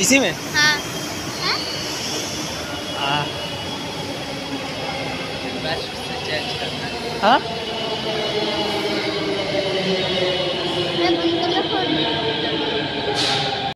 इसी में? हाँ। हाँ।, हाँ?